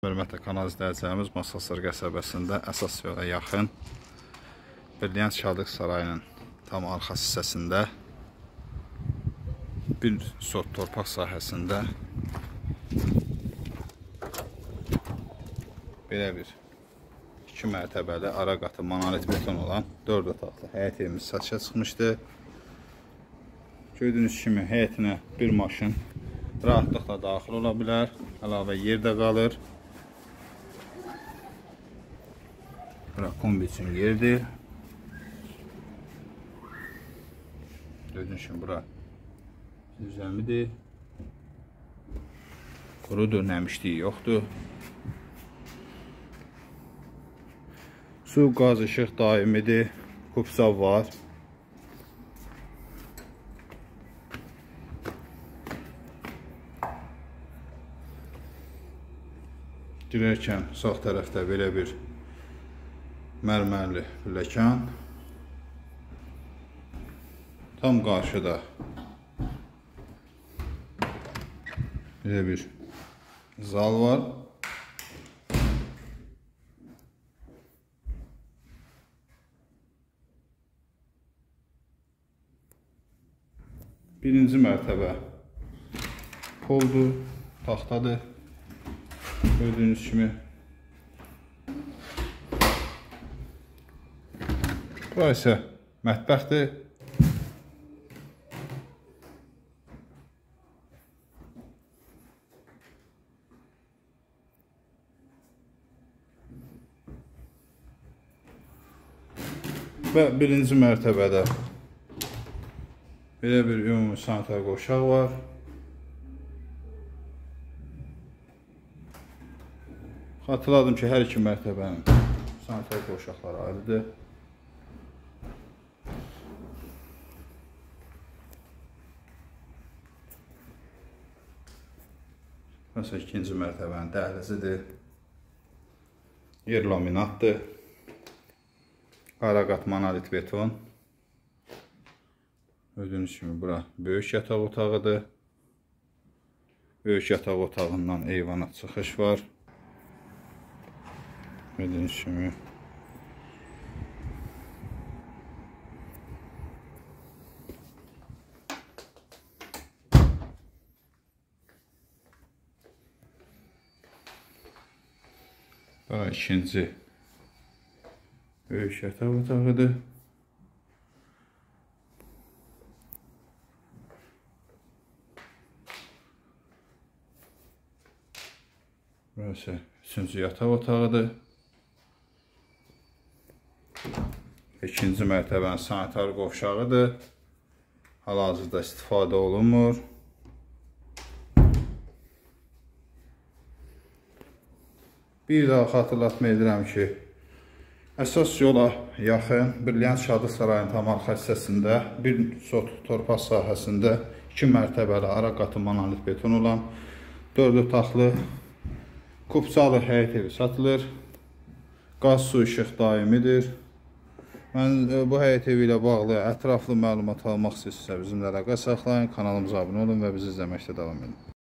Hörmətli kanal izləyicilərimiz Masasır qəsəbəsində əsas yola yaxın Brilliant Şadlıq Sarayının tam arxa hissəsində bir sot torpaq sahəsində belə bir iki mərtəbəli ara qatı monolit beton olan 4 otaqlı həyət evimiz satışa çıxmışdı. Gördüyünüz kimi həyətinə bir maşın rahatlıqla daxil ola bilər, əlavə yer də qalır. Bura kombi üçün yerdir. Gördüyünüz kimi bura düzəmidir. Qurudur, nəmişliyi yoxdur. Su, qaz, işıq daimidir. Kupsa var. Girərkən sağ tərəfdə belə bir mərmərli pilləkən. Tam qarşıda belə bir zal var. Birinci mərtəbə poldur, taxtadır. Gördüyünüz kimi Bura isə mətbəxdir. Və birinci mərtəbədə belə bir ümumi sanitar qoşaq var. Xatırladım ki, hər iki mərtəbənin sanitar qoşaqları ayrıdır. Məsələn, ikinci mərtəbənin dəhlizidir. Yer laminatdır. Qaraqat monolit beton. Gördüyünüz kimi bura böyük yataq otağıdır. Böyük yataq otağından eyvana çıxış var. Gördüyünüz kimi Bura ikinci böyük yataq otağıdır. Burası üçüncü yataq otağıdır. İkinci mərtəbənin sanitar qovşağıdır. Hal-hazırda istifadə olunmur. Bir daha xatırlatma edirəm ki, əsas yola yaxın Brilliant Şadlıq Sarayının tam arxa hissəsində bir sot torpaq sahəsində iki mərtəbəli ara qatı monolit beton olan 4 otaqlı kupçalı həyət evi satılır. Qaz, su, işıq daimidir. Mən e, bu həyət evi ilə bağlı ətraflı məlumat almaq istəyirsinizsə bizimlə əlaqə saxlayın, kanalımıza abunə olun və bizi izləməkdə davam edin.